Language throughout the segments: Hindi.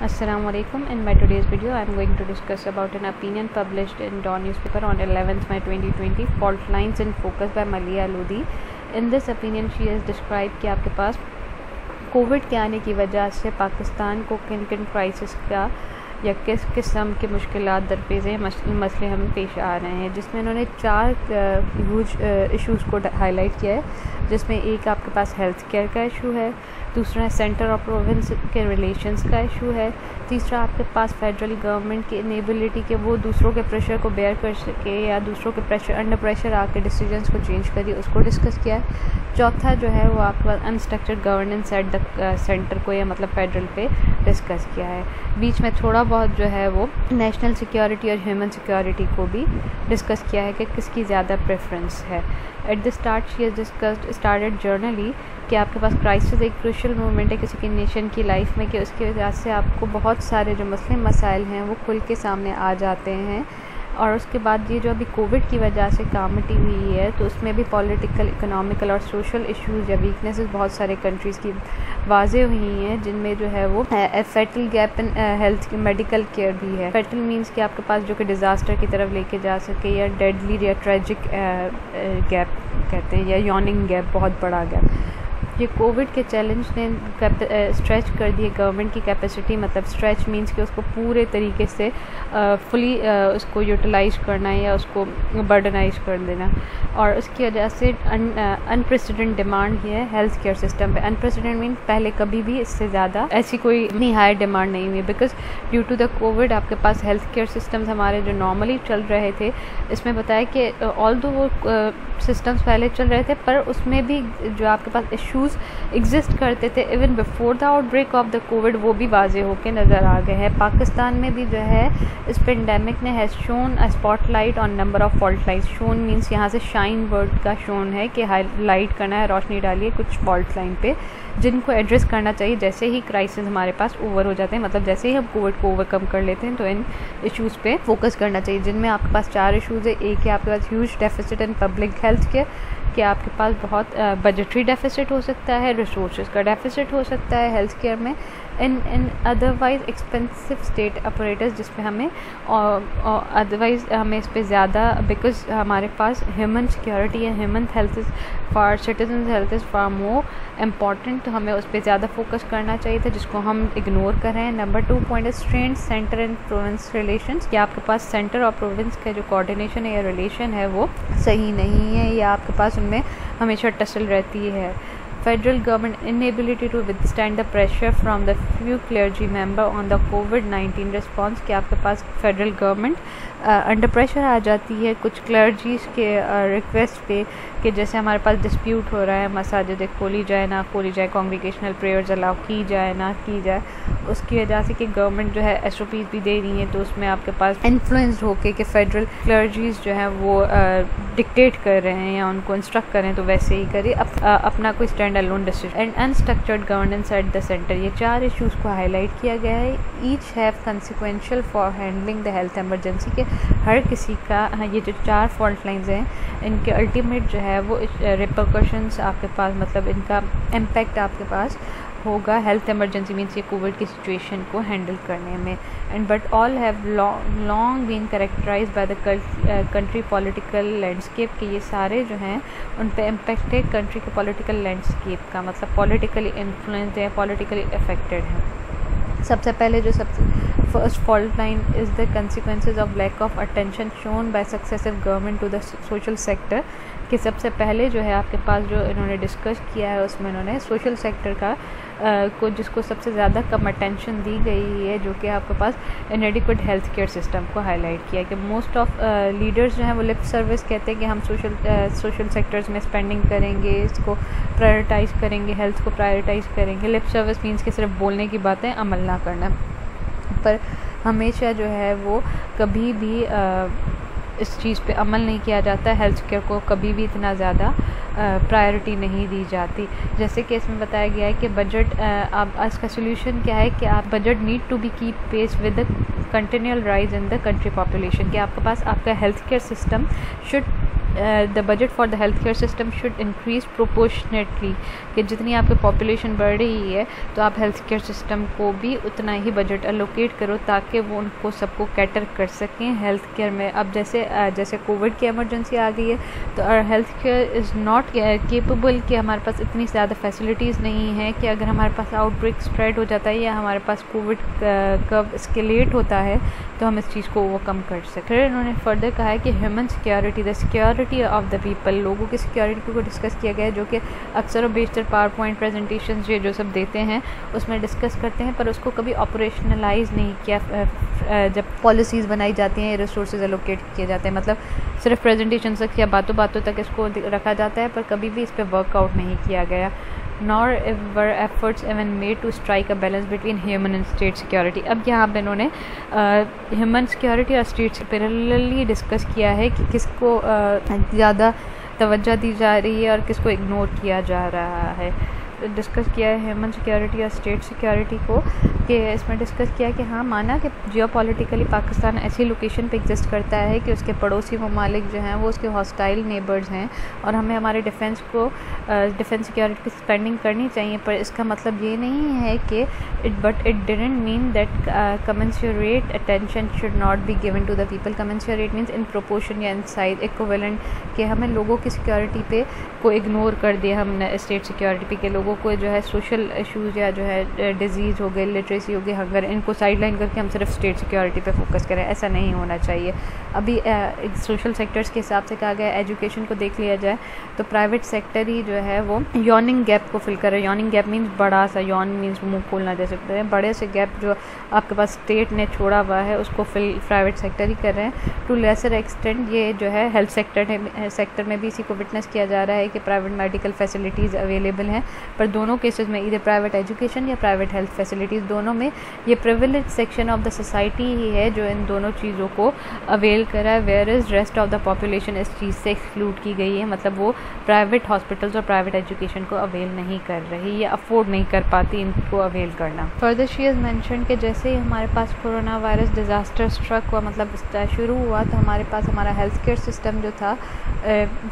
Assalamu alaikum. In my today's video, I am going to discuss about an opinion published in Dawn newspaper on 11th May 2020, Fault Lines in Focus by Malia Lodi. In this opinion, she has described कि आपके पास कोविड के आने की वजह से पाकिस्तान को किन किन क्राइसिस का या किस किस्म के मुश्किल दरपेश मसले हमें पेश आ रहे हैं जिसमें उन्होंने चार ह्यूज इश्यूज़ को हाईलाइट किया है जिसमें एक आपके पास हेल्थ केयर का इशू है दूसरा है सेंटर और प्रोविंस के रिलेशंस का इशू है। तीसरा, आपके पास फेडरल गवर्नमेंट की इनेबिलिटी के, वो दूसरों के प्रेशर को बेयर कर सके या दूसरों के प्रेशर अंडर प्रेशर आके डिसीजंस को चेंज करिए, उसको डिस्कस किया है। चौथा जो है, वो आपके पास unstructured governance at the centre को या मतलब फेडरल पे डिस्कस किया है। बीच में थोड़ा बहुत जो है वो नेशनल सिक्योरिटी और ह्यूमन सिक्योरिटी को भी डिस्कस किया है कि किसकी ज़्यादा प्रेफरेंस है। At the start she is discussed started generally कि आपके पास क्राइसिस एक क्रूशल मोमेंट है किसी की नेशन की लाइफ में कि उसकी वजह से आपको बहुत सारे जो मसले मसाइल हैं वो खुल के सामने आ जाते हैं। और उसके बाद ये जो अभी कोविड की वजह से कामटी हुई है तो उसमें भी पॉलिटिकल इकोनॉमिकल और सोशल इश्यूज़ या वीकनेसेस बहुत सारे कंट्रीज़ की वाजे हुई हैं, जिनमें जो है वो fatal gap in health medical care भी है। फेटल मीन्स कि आपके पास जो कि डिज़ास्टर की तरफ़ लेके जा सके या डेडली या ट्रेजिक गैप कहते हैं या यॉनिंग गैप बहुत बड़ा गैप ये कोविड के चैलेंज ने स्ट्रेच कर दिए गवर्नमेंट की कैपेसिटी मतलब स्ट्रेच मींस कि उसको पूरे तरीके से फुली उसको यूटिलाइज करना या उसको बर्डनाइज कर देना। और उसकी वजह से अनप्रेसिडेंट डिमांड ये है हेल्थ केयर सिस्टम पे। अनप्रेसिडेंट मीन पहले कभी भी इससे ज़्यादा ऐसी कोई इतनी हाई डिमांड नहीं हुई। Because due to the COVID आपके पास हेल्थ केयर सिस्टम्स हमारे जो नॉर्मली चल रहे थे, इसमें बताया कि ऑल दो वो सिस्टम्स पहले चल रहे थे, पर उसमें भी जो आपके पास इश्यूज़ एग्जिस्ट करते थे. Even before the outbreak of the COVID वो भी वाजे होकर नज़र आ गए हैं. पाकिस्तान में भी जो है, इस पेंडेमिक ने has shown a spotlight on number of fault light shown means यहाँ से शाइन वर्ड का शोन है कि हाई लाइट करना है, रोशनी डालिए कुछ फॉल्ट लाइन पे, जिनको एड्रेस करना चाहिए. जैसे ही क्राइसिस हमारे पास ओवर हो जाते हैं मतलब जैसे ही हम कोविड को ओवरकम कर लेते हैं तो इन इश्यूज़ पे फोकस करना चाहिए. जिनमें आपके पास चार इश्यूज़ है. एक है आपके पास huge deficit in public health care कि आपके पास बहुत बजटरी डेफिसिट हो सकता है रिसोर्स का डेफिसिट हो सकता है हेल्थ केयर में। In in otherwise expensive state operators जिस पे हमें अदरवाइज़ हमें इस पर ज़्यादा बिकॉज़ हमारे पास ह्यूमन सिक्योरिटी या human health is for citizen health is for more important तो हमें उस पर ज़्यादा फोकस करना चाहिए था, जिसको हम इग्नोर कर रहे हैं। Number two point is strained centre and province relation कि आपके पास सेंटर और प्रोविंस का जो कोऑर्डिनेशन है या रिलेशन है, वो सही नहीं है, या आपके पास उनमें हमेशा टसल रहती है। Federal government inability to withstand the pressure from the few clergy member on the COVID-19 response कि आपके पास फेडरल गवर्नमेंट अंडर प्रेशर आ जाती है कुछ क्लर्जीज के रिक्वेस्ट uh, पे कि जैसे हमारे पास डिस्प्यूट हो रहा है मसाजिद खोली जाए ना खोली जाए कॉन्ग्रीगेशनल प्रेयर्स अलाउ की जाए ना की जाए उसकी वजह से कि गवर्नमेंट जो है एस भी दे रही है तो उसमें आपके पास इन्फ्लुएंस होके कि फेडरल क्लर्जीज जो है वो डिक्टेट कर रहे हैं या उनको इंस्ट्रक्ट करें तो वैसे ही करें अप, अपना कोई stand alone decision and unstructured governance at the centre ये चार इशूज़ को हाईलाइट किया गया है। Each have consequential for handling the health emergency के हर किसी का हाँ, ये जो चार फॉल्ट लाइन्स हैं इनके अल्टीमेट जो है वो रिपोकशंस आपके पास मतलब इनका इम्पेक्ट आपके पास होगा हेल्थ एमरजेंसी मीन्स ये कोविड की सिचुएशन को हैंडल करने में. And but all have long been characterise by the country political landscape के ये सारे जो हैं उन पर इम्पेक्ट है कंट्री के पॉलिटिकल लैंडस्केप का मतलब पॉलिटिकली इन्फ्लुएंस है पॉलिटिकली अफेक्टेड है. सबसे पहले जो सबसे first fault line is the consequences of lack of attention shown by successive government to the social sector कि सबसे पहले जो है आपके पास जो इन्होंने डिस्कस किया है, उसमें इन्होंने सोशल सेक्टर का को जिसको सबसे ज़्यादा कम अटेंशन दी गई है जो कि आपके पास इनएडिक्वेट हेल्थ केयर सिस्टम को हाईलाइट किया कि मोस्ट ऑफ़ लीडर्स जो हैं वो लिप सर्विस कहते हैं कि हम सोशल सोशल सेक्टर्स में स्पेंडिंग करेंगे इसको प्रायोरिटाइज़ करेंगे हेल्थ को प्रायोरिटाइज़ करेंगे। लिप सर्विस मीन्स के सिर्फ़ बोलने की बातें अमल ना करना। पर हमेशा जो है वो कभी भी आ, इस चीज़ पे अमल नहीं किया जाता हेल्थ केयर को कभी भी इतना ज़्यादा प्रायोरिटी नहीं दी जाती। जैसे कि इसमें बताया गया है कि बजट आप, इसका सोल्यूशन क्या है कि आप budget need to be keep pace with the continual rise in the country population कि आपके पास आपका health care system should the budget for the health care system should increase proportionately कि जितनी आपकी पॉपुलेशन बढ़ रही है तो आप हेल्थ केयर सिस्टम को भी उतना ही बजट अलोकेट करो ताकि वो उनको सबको कैटर कर सकें हेल्थ केयर में। अब जैसे जैसे कोविड की एमरजेंसी आ गई है तो health care is not capable कि हमारे पास इतनी ज़्यादा फैसिलिटीज़ नहीं है कि अगर हमारे पास आउटब्रेक स्प्रेड हो जाता है या हमारे पास कोविड कब स्केलेट होता है तो हम इस चीज़ को ओवरकम कर सकते फिर इन्होंने फर्दर कहा है कि human security the security of the people लोगों की सिक्योरिटी को डिस्कस किया गया है, जो कि अक्सर और बेशतर पावर पॉइंट प्रेजेंटेशन ये जो सब देते हैं, उसमें डिस्कस करते हैं, पर उसको कभी ऑपरेशनलाइज नहीं किया जब पॉलिसीज़ बनाई जाती हैं रिसोर्स एलोकेट किए जाते हैं मतलब सिर्फ़ प्रेजेंटेशन तक या बातों बातों तक इसको रखा जाता है, पर कभी भी इस पर वर्कआउट नहीं किया गया। Nor ever efforts even made to strike a balance between human and state security अब यहाँ पर इन्होंने ह्यूमन सिक्योरिटी और स्टेट पैरेलली डिस्कस किया है कि किसको ज़्यादा तवज्जो दी जा रही है और किसको इग्नोर किया जा रहा है। डिस्कस किया है ह्यूमन सिक्योरिटी और स्टेट सिक्योरिटी को, कि इसमें डिस्कस किया कि हाँ माना कि जियो पाकिस्तान ऐसी लोकेशन पे एग्जिस्ट करता है कि उसके पड़ोसी ममालिक जो हैं, वो उसके हॉस्टाइल नेबर्स हैं और हमें हमारे डिफेंस को डिफेंस सिक्योरिटी की स्पेंडिंग करनी चाहिए। पर इसका मतलब ये नहीं है कि it but it didn't mean that commensurate attention should not be given to the people commensurate means in proportion या इन साइज़ इक्वलेंट कि हमें लोगों की सिक्योरिटी पे को इग्नोर कर दिया हमने स्टेट सिक्योरिटी पे, के लोगों लोगों को जो है सोशल इश्यूज़ या जो है डिज़ीज़ हो गई लिटरेसी हो गई हंगर इनको साइड लाइन करके हम सिर्फ़ स्टेट सिक्योरिटी पे फोकस करें, ऐसा नहीं होना चाहिए। अभी सोशल सेक्टर्स के हिसाब से कहा गया एजुकेशन को देख लिया जाए तो प्राइवेट सेक्टर ही जो है वो यॉर्निंग गैप को फिल कर रहा यॉर्निंग गैप मीन्स बड़ा सा यॉन मीन्स मुँह खोलना जैसे सकते हैं। बड़े से गैप जो आपके पास स्टेट ने छोड़ा हुआ है, उसको फिल प्राइवेट सेक्टर ही कर रहे हैं। टू लेसर एक्सटेंड ये जो है हेल्थ सेक्टर सेक्टर में भी इसी को विटनेस किया जा रहा है कि प्राइवेट मेडिकल फैसिलिटीज़ अवेलेबल हैं। पर दोनों केसेस में इधर प्राइवेट एजुकेशन या प्राइवेट हेल्थ फैसिलिटीज़ दोनों में ये privilege section of the society ही है जो इन दोनों चीज़ों को अवेल करा है where is rest of the population इस चीज़ से एक्सक्लूड की गई है। मतलब वो प्राइवेट हॉस्पिटल्स और प्राइवेट एजुकेशन को अवेल नहीं कर रही या अफोर्ड नहीं कर पाती इनको अवेल करना। फर्दर शी इज़ मैंशन कि जैसे ही हमारे पास कोरोना वायरस डिज़ास्टर स्ट्रक हुआ मतलब शुरू हुआ तो हमारे पास हमारा हेल्थ केयर सिस्टम जो था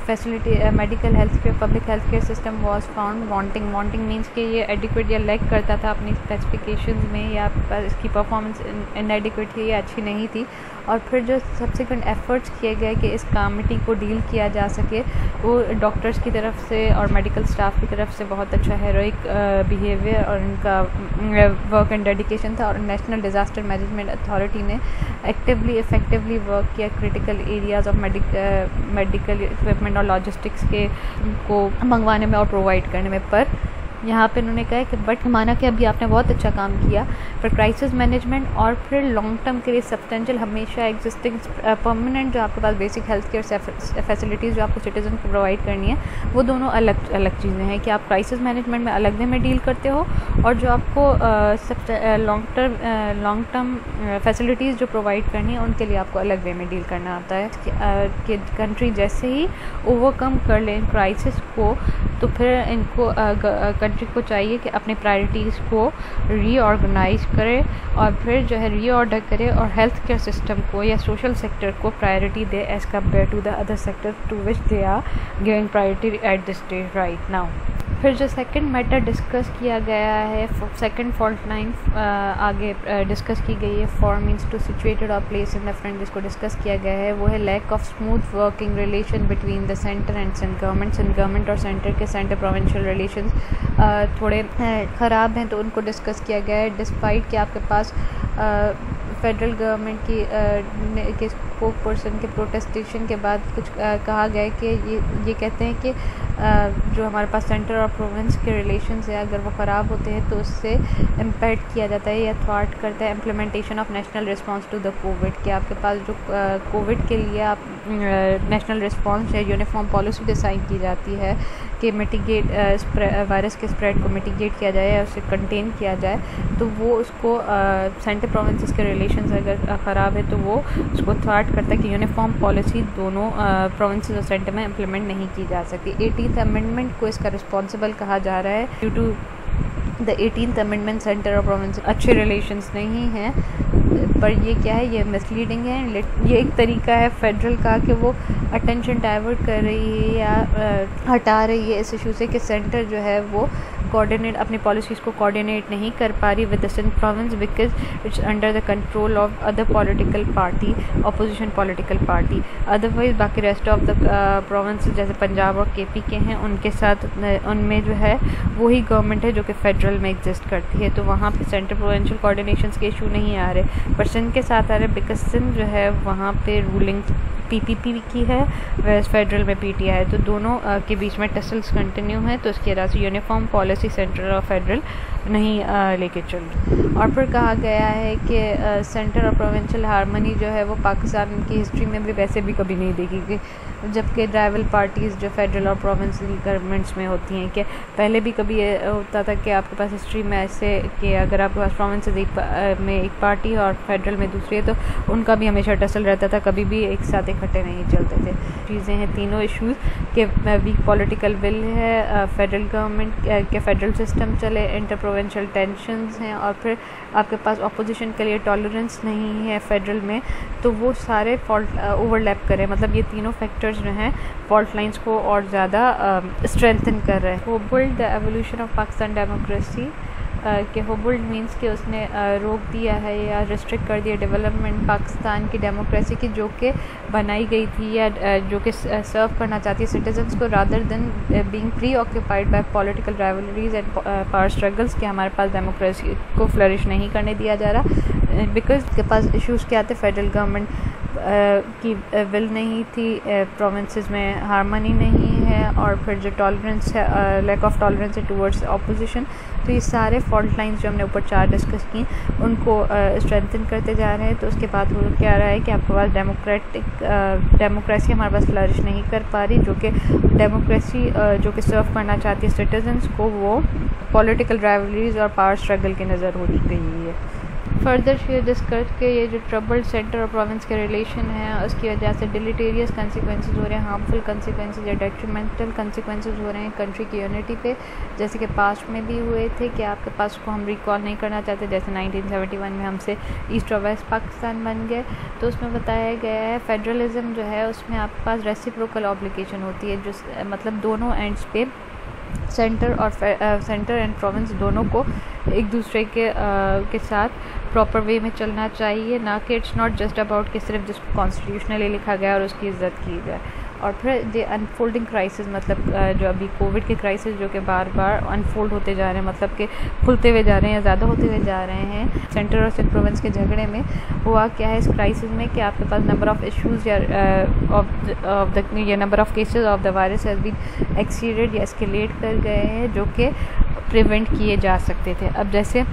facility medical health care public health care system was found wanting wanting means कि ये एडिक्वेट या लैक करता था अपनी स्पेसिफिकेशंस में या इसकी परफॉर्मेंस इनएडिक्वेट थी या अच्छी नहीं थी। और फिर जो सब्सिक्वेंट एफर्ट्स किए गए कि इस कमिटी को डील किया जा सके, वो डॉक्टर्स की तरफ़ से और मेडिकल स्टाफ की तरफ़ से बहुत अच्छा हेरोइक बिहेवियर और उनका वर्क एंड डेडिकेशन था और नेशनल डिज़ास्टर मैनेजमेंट अथॉरिटी ने एक्टिवली इफ़ेक्टिवली वर्क किया critical areas of medical equipment और लॉजिस्टिक्स के को मंगवाने में और प्रोवाइड करने में। पर यहाँ पे उन्होंने कहा कि बट माना कि अभी आपने बहुत अच्छा काम किया, पर क्राइसिस मैनेजमेंट और फिर लॉन्ग टर्म के लिए सब्सटेंशियल हमेशा एग्जिस्टिंग परमानेंट जो आपके पास बेसिक हेल्थ केयर फैसिलिटीज़ जो आपको सिटीज़न को प्रोवाइड करनी है, वो दोनों अलग अलग चीज़ें हैं कि आप क्राइसिस मैनेजमेंट में अलग में डील करते हो और जो आपको long term long term facilities जो प्रोवाइड करनी है, उनके लिए आपको अलग वे में डील करना आता है कि कंट्री जैसे ही ओवरकम कर लें क्राइसिस को तो फिर इनको कंट्री को चाहिए कि अपनी प्रायोरिटीज़ को रीऑर्गेनाइज करे और फिर जो है रीऑर्डर करे और हेल्थ केयर सिस्टम को या सोशल सेक्टर को priority they as compare to the other sector to which they are giving priority at this stage right now फिर जो सेकंड मैटर डिस्कस किया गया है सेकंड फॉल्ट लाइन आगे डिस्कस की गई है फॉर मीन्स टू सिचुएटेड और प्लेस इन द फ्रंट जिसको डिस्कस किया गया है, वो है lack of smooth working relation between the centre and Saint government Saint government और सेंटर के सेंटर प्रोविंशियल रिलेशन थोड़े ख़राब हैं तो उनको डिस्कस किया गया है डिस्पाइट कि आपके पास फेडरल गवर्नमेंट की के स्पोक पर्सन के प्रोटेस्टेशन के बाद कुछ कहा गया कि ये ये कहते हैं कि जो हमारे पास सेंटर और प्रोविंस के रिलेशन है, अगर वो ख़राब होते हैं तो उससे इम्पैक्ट किया जाता है या थॉट करता है implementation of national response to the COVID कि आपके पास जो कोविड के लिए आप नेशनल रिस्पॉन्स है यूनिफॉर्म पॉलिसी डिसाइन की जाती है कि मिटिगेट वायरस के स्प्रेड को मिटिगेट किया जाए या उसे कंटेन किया जाए तो वो उसको सेंटर प्रोविंस के रिलेशन अगर ख़राब है तो वो उसको थॉट करता है कि यूनिफॉर्म पॉलिसी दोनों प्रोविंस और सेंटर में इम्प्लीमेंट नहीं की जा सकती। एटीथ अमेंडमेंट को इसका रिस्पॉन्सिबल कहा जा रहा है। Due to the eighteen amendment centre और प्रोविंस अच्छे रिलेशंस नहीं हैं। पर ये क्या है, ये मिसलीडिंग है। ये एक तरीका है फेडरल का कि वो अटेंशन डाइवर्ट कर रही है या हटा रही है इस इशू से कि सेंटर जो है वो कोऑर्डिनेट अपनी पॉलिसीज़ को कोऑर्डिनेट नहीं कर पा रही with the Sindh province because it's under the control of other political party opposition political party otherwise बाकी रेस्ट ऑफ़ द प्रोविंस जैसे पंजाब और के पी के हैं, उनके साथ उनमें जो है, वही गवर्नमेंट है जो कि फेडरल में एग्जिस्ट करती है। तो वहाँ पे सेंटर प्रोविंशियल कोऑर्डिनेशन के इशू नहीं आ रहे। पर सिंध के साथ आ रहे बिकॉज़ सिंध जो है, वहाँ पे रूलिंग पीपीपी की है वेस्ट फेडरल में पीटीआई है। तो दोनों के बीच में टसल्स कंटिन्यू है तो इसकी अलावा से यूनिफॉर्म पॉलिसी सेंट्रल और फेडरल नहीं लेके चल। और फिर कहा गया है कि सेंटर और प्रोविंशियल हारमनी जो है वो पाकिस्तान की हिस्ट्री में भी वैसे भी कभी नहीं देखी जबकि ड्राइवल पार्टीज़ जो फेडरल और प्रोविंशियल गवर्नमेंट्स में होती हैं, कि पहले भी कभी होता था कि आपके पास हिस्ट्री में ऐसे, कि अगर आपके पास प्रोविंस में एक पार्टी और फेडरल में दूसरी है तो उनका भी हमेशा टसल रहता था, कभी भी एक साथ इकट्ठे नहीं चलते थे। चीज़ें हैं तीनों इशूज़ के वीक पॉलिटिकल विल है फेडरल गवर्नमेंट के फेडरल सिस्टम चले इंटर प्रोविंशियल टेंशन हैं और फिर आपके पास अपोजिशन के लिए टॉलरेंस नहीं है फेडरल में तो वो सारे फॉल्ट ओवरलैप करें। मतलब ये तीनों फैक्टर्स जो हैं फॉल्ट लाइंस को और ज़्यादा स्ट्रेंथन कर रहे हैं। वो build the evolution of Pakistan democracy कि होबुल्ड मींस कि उसने रोक दिया है या रिस्ट्रिक्ट कर दिया डेवलपमेंट पाकिस्तान की डेमोक्रेसी की जो कि बनाई गई थी या जो कि सर्व करना चाहती है सिटीजन्स को rather than being preoccupied by political rivalries and power struggles कि हमारे पास डेमोक्रेसी को फ्लरिश नहीं करने दिया जा रहा बिकॉज़ के पास इश्यूज़ क्या थे? फेडरल गवर्नमेंट की विल नहीं थी प्रोविंसेस में हारमनी नहीं है और फिर जो टॉलरेंस है लैक ऑफ़ टॉलरेंस है टूवर्ड्स अपोजिशन तो ये सारे फॉल्ट लाइंस जो हमने ऊपर चार डिस्कस की उनको स्ट्रेंथन करते जा रहे हैं। तो उसके बाद हो क्या रहा है कि आपके पास डेमोक्रेटिक डेमोक्रेसी हमारे पास फ्लरिश नहीं कर पा रही, जो कि डेमोक्रेसी जो कि सर्व करना चाहती है सिटीजन्स को, वो पॉलिटिकल राइवलरीज और पावर स्ट्रगल की नज़र हो गई है। फर्दर शेयर डिस्कस के ये जो ट्रबल्ड सेंटर और प्रोविंस के रिलेशन है उसकी वजह से डिलीटेरियस कंसिक्वेंसेज हो रहे हैं हार्मफुल कंसिक्वेंसेज या डेट्रीमेंटल कंसिक्वेंसेज हो रहे हैं कंट्री की यूनिटी पे जैसे कि पास्ट में भी हुए थे कि आपके पास को हम रिकॉल नहीं करना चाहते जैसे 1971 में हमसे ईस्ट और वेस्ट पाकिस्तान बन गए। तो उसमें बताया गया है फेडरलिज्म जो है उसमें आपके पास रेसिप्रोकल ऑब्लिकेशन होती है जो मतलब दोनों एंड्स पे सेंटर और सेंटर एंड प्रोविंस दोनों को एक दूसरे के uh, के साथ प्रॉपर वे में चलना चाहिए, ना कि इट्स नॉट जस्ट अबाउट कि सिर्फ़ जिसको कॉन्स्टिट्यूशनली लिखा गया और उसकी इज़्ज़त की जाए। और फिर जो अनफोल्डिंग क्राइसिस मतलब जो अभी कोविड के क्राइसिस जो कि बार बार अनफोल्ड होते जा रहे हैं मतलब कि खुलते हुए जा रहे हैं या ज़्यादा होते हुए जा रहे हैं सेंटर और सिंध प्रोविंस के झगड़े में, हुआ क्या है इस क्राइसिस में कि आपके पास नंबर ऑफ़ इशूज़ या ऑफ़ द या number of cases of the virus has been exceeded या एस्केलेट कर गए हैं, जो कि प्रिवेंट किए जा सकते थे। अब जैसे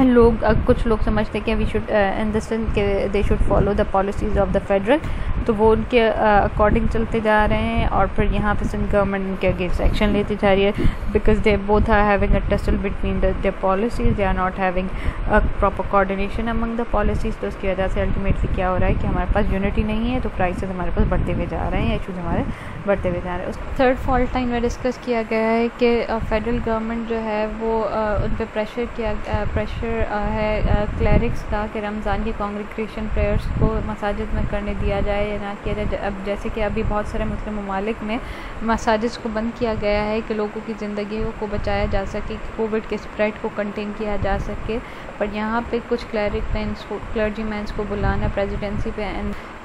लोग कुछ लोग समझते हैं कि we should in the sense के they should follow the policies of the federal तो वो उनके अकॉर्डिंग चलते जा रहे हैं और फिर यहाँ पे सिंध गवर्नमेंट उनके अगेंस्ट एक्शन लेती जा रही है because they both are having a tussle between the policies they are not having proper coordination among the policies तो उसकी वजह से अल्टीमेटली क्या हो रहा है कि हमारे पास यूनिटी नहीं है तो प्राइसेस हमारे पास बढ़ते हुए जा रहे हैं इशूज़ हमारे बढ़ते हुए जा रहे हैं। उस थर्ड फॉल्ट टाइम में डिस्कस किया गया है कि फेडरल गवर्नमेंट जो है वो uh, उन पर प्रेशर किया प्रेशर है क्लैरिक्स का कि रमज़ान की कॉन्ग्रिग्रेशन प्रेयर्स को मसाजिद में करने दिया जाए या ना किया जाए। अब जैसे कि अभी बहुत सारे मुस्लिम ममालिक में मसाजिद को बंद किया गया है कि लोगों की ज़िंदगी को बचाया जा सके कोविड के स्प्रेड को कंटेन किया जा सके। पर यहाँ पर कुछ क्लैरिक मैं क्लर्जी मैंस को बुलाना प्रेजिडेंसी पे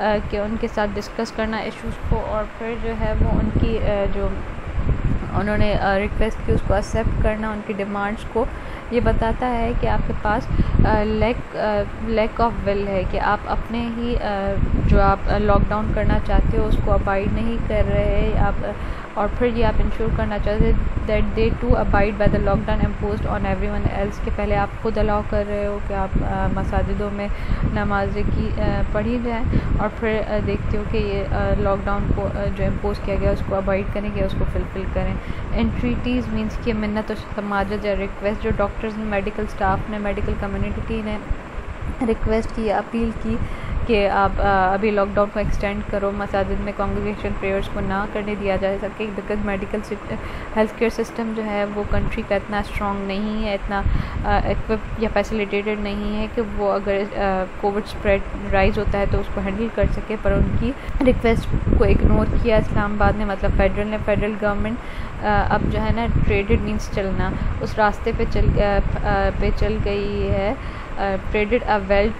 कि उनके साथ डिस्कस करना इश्यूज़ को और फिर जो है वो उनकी जो उन्होंने रिक्वेस्ट की उसको एक्सेप्ट करना, उनकी डिमांड्स को, ये बताता है कि आपके पास लैक लैक ऑफ़ विल है कि आप अपने ही जो आप लॉकडाउन करना चाहते हो उसको अबाइड नहीं कर रहे आप और फिर ये आप इंश्योर करना चाहते that they to abide by the lockdown impose on everyone else के पहले आप खुद अलाउ कर रहे हो कि आप मसाजिदों में नमाज़ की पढ़ी जाए और फिर देखते हो कि ये लॉकडाउन को जो इम्पोज किया गया उसको अबाइड करेंगे उसको फुलफ़िल करें। एंट्रीटीज़ मीन्स कि मिन्नत और समाजत या रिक्वेस्ट जो डॉक्टर्स ने मेडिकल स्टाफ ने मेडिकल कम्युनिटी ने रिक्वेस्ट की अपील की कि आप अभी लॉकडाउन को एक्सटेंड करो, मसाजिद में कॉन्ग्रीगेशन प्रेयर्स को ना करने दिया जा सके because medical health care system जो है वो कंट्री का इतना स्ट्रॉन्ग नहीं है, इतना इक्विप या फैसिलिटेटेड नहीं है कि वो अगर कोविड स्प्रेड राइज होता है तो उसको हैंडल कर सके, पर उनकी रिक्वेस्ट को इग्नोर किया इस्लामाबाद ने मतलब फेडरल ने फेडरल गवर्नमेंट अब जो है ना ट्रेडेड मीन्स चलना, उस रास्ते पे चल पे चल गई है treaded a well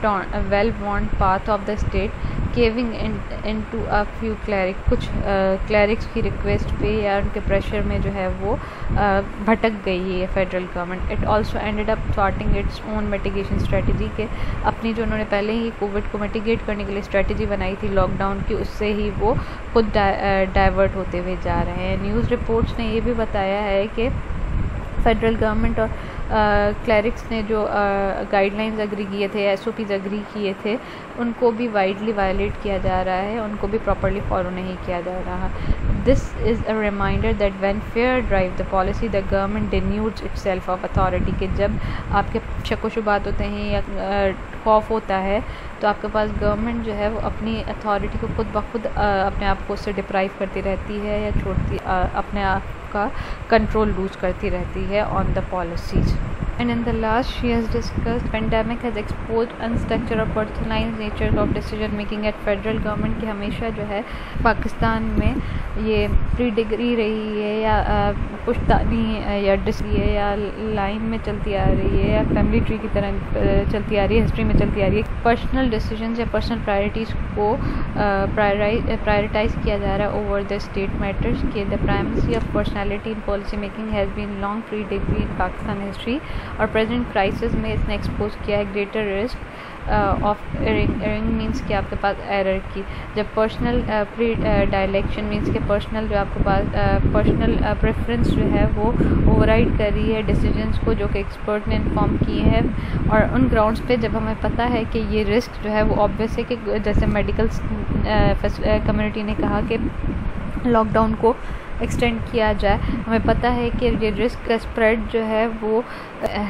well want path of the state caving into a few cleric कुछ क्लैरिक्स की रिक्वेस्ट पे या उनके प्रेशर में जो है वो भटक गई है federal government it also ended up thwarting its own mitigation strategy के, अपनी जो उन्होंने पहले ही कोविड को मेटिगेट करने के लिए स्ट्रेटजी बनाई थी लॉकडाउन की, उससे ही वो खुद डाइवर्ट होते हुए जा रहे हैं. न्यूज़ रिपोर्ट्स ने ये भी बताया है कि फेडरल गवर्नमेंट और क्लैरिक्स ने जो गाइडलाइंस अग्री किए थे एस अग्री किए थे, उनको भी वाइडली वायलेट किया जा रहा है, उनको भी प्रॉपरली फॉलो नहीं किया जा रहा। This is a reminder that when fear drive the policy the government denudes itself of authority के जब आपके शक शुबात होते हैं या खौफ होता है तो आपके पास गवर्नमेंट जो है वो अपनी अथॉरिटी को खुद ब खुद अपने आप को उससे डिप्राइव करती रहती है या छोड़ती अपने आप का कंट्रोल लूज करती रहती है on the policies and in the last, she has discussed, pandemic has exposed unstructured or personalized nature of decision making at federal government की हमेशा जो है, पाकिस्तान में ये प्री डिग्री रही है या पुश्तानी या डिस्ट्री है या लाइन में चलती आ रही है या फैमिली ट्री की तरह चलती आ रही है हिस्ट्री में चलती आ रही है पर्सनल डिसीज़न या पर्सनल प्रायोरिटीज़ को प्रायोरिटाइज किया जा रहा है ओवर द स्टेट मैटर्स के the primacy of personality in policy making has been long pre degree in Pakistan history और प्रेजेंट क्राइसिस में इसने एक्सपोज किया है greater risk of erring erring means कि आपके पास एरर की। जब पर्सनल प्री डायलेक्शन मीन्स के पर्सनल जो आपके पास पर्सनल uh, प्रेफरेंस uh, जो है वो ओवरराइड कर रही है डिसीजंस को जो कि एक्सपर्ट ने इन्फॉर्म किए हैं। और उन ग्राउंड्स पे जब हमें पता है कि ये रिस्क जो है वो ऑब्वियस है कि जैसे मेडिकल कम्युनिटी uh, ने कहा कि लॉकडाउन को एक्सटेंड किया जाए। हमें पता है कि ये रिस्क का स्प्रेड जो है वो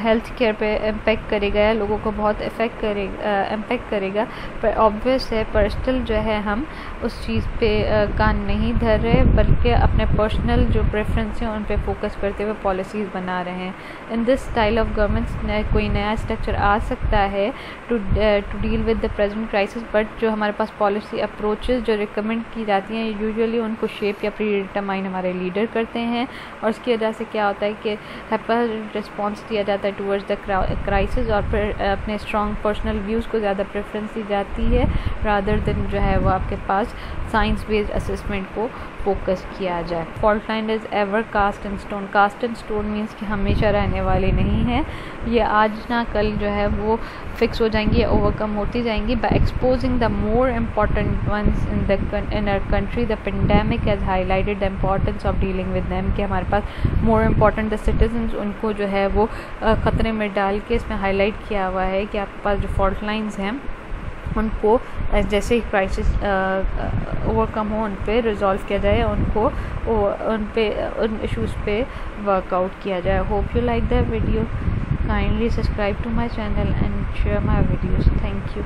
हेल्थ केयर पे इम्पेक्ट करेगा या लोगों को बहुत इफ़ेक्ट करेगा इम्पेक्ट करेगा। पर ऑब्वियस है, पर स्टिल जो है हम उस चीज़ पे कान नहीं धर रहे, बल्कि अपने पर्सनल जो प्रेफरेंस हैं, उन पे फोकस करते हुए पॉलिसीज़ बना रहे हैं। In this style of governments कोई नया स्ट्रक्चर आ सकता है to to deal with the present crisis but जो हमारे पास पॉलिसी अप्रोचेज जो रिकमेंड की जाती हैं यूजुअली उनको शेप या प्री डिटरमाइन हमारे लीडर करते हैं और उसकी वजह से क्या होता है कि हैपर रिस्पॉन्स दिया जाता है टूवर्ड्स द क्राइसिस और फिर अपने स्ट्रॉन्ग पर्सनल व्यूज़ को ज़्यादा प्रेफरेंस दी जाती है रादर दिन जो है वो आपके पास साइंस बेस्ड असमेंट को फोकस किया जाए। Fault line is ever cast and stone cast and stone means कि हमेशा रहने वाले नहीं हैं। ये आज ना कल जो है वो फिक्स हो जाएँगी या ओवरकम होती जाएँगी by exposing the more important ones in the in our country the pandemic has highlighted the importance of dealing with them कि हमारे पास मोर इंपॉर्टेंट द सिटीजन उनको जो है वो ख़तरे में डाल के इसमें हाईलाइट किया हुआ है कि आपके पास जो फॉल्ट लाइन्स हैं उनको जैसे ही क्राइसिस ओवरकम हो उन पर रिजॉल्व किया जाए, उनको उन पे उन इश्यूज़ पे वर्कआउट किया जाए। Hope you like the video kindly subscribe to my channel and share my videos thank you